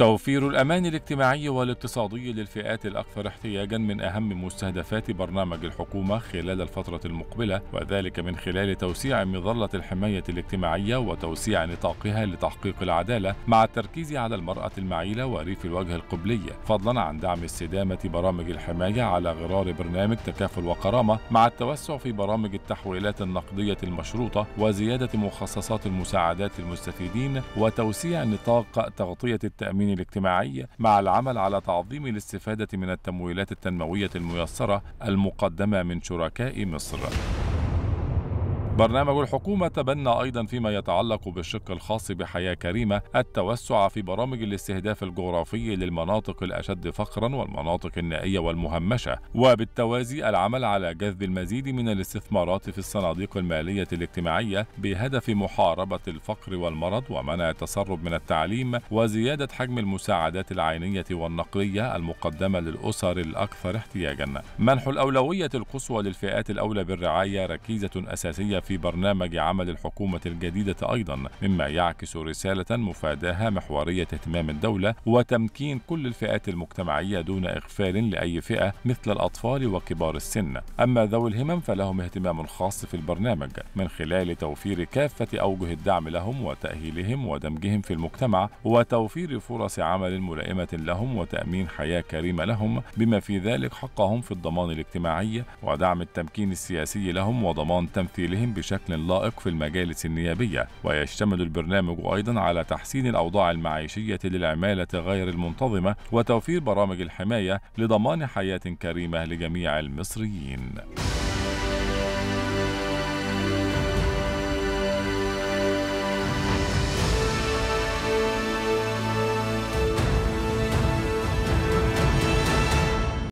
توفير الأمان الاجتماعي والاقتصادي للفئات الأكثر احتياجا من أهم مستهدفات برنامج الحكومة خلال الفترة المقبلة وذلك من خلال توسيع مظلة الحماية الاجتماعية وتوسيع نطاقها لتحقيق العدالة مع التركيز على المرأة المعيلة وريف الوجه القبلي. فضلا عن دعم استدامة برامج الحماية على غرار برنامج تكافل وكرامة مع التوسع في برامج التحويلات النقدية المشروطة وزيادة مخصصات المساعدات للمستفيدين وتوسيع نطاق تغطية التأمين الاجتماعي مع العمل على تعظيم الاستفادة من التمويلات التنموية الميسرة المقدمة من شركاء مصر. برنامج الحكومة تبنى أيضا فيما يتعلق بالشق الخاص بحياة كريمة التوسع في برامج الاستهداف الجغرافي للمناطق الأشد فقرا والمناطق النائية والمهمشة وبالتوازي العمل على جذب المزيد من الاستثمارات في الصناديق المالية الاجتماعية بهدف محاربة الفقر والمرض ومنع التسرب من التعليم وزيادة حجم المساعدات العينية والنقلية المقدمة للأسر الأكثر احتياجا. منح الأولوية القصوى للفئات الأولى بالرعاية ركيزة أساسية في برنامج عمل الحكومة الجديدة أيضا مما يعكس رسالة مفاداها محورية اهتمام الدولة وتمكين كل الفئات المجتمعية دون إغفال لأي فئة مثل الأطفال وكبار السن. أما ذوي الهمم فلهم اهتمام خاص في البرنامج. من خلال توفير كافة أوجه الدعم لهم وتأهيلهم ودمجهم في المجتمع وتوفير فرص عمل ملائمة لهم وتأمين حياة كريمة لهم بما في ذلك حقهم في الضمان الاجتماعي ودعم التمكين السياسي لهم وضمان تمثيلهم بشكل لائق في المجالس النيابية ويشتمل البرنامج أيضا على تحسين الأوضاع المعيشية للعمالة غير المنتظمة وتوفير برامج الحماية لضمان حياة كريمة لجميع المصريين.